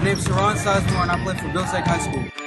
My name's Terron Sizemore and I play for Vilsack High School.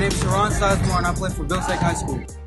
Name's Terron Sizemore and I play for Vilsack High School.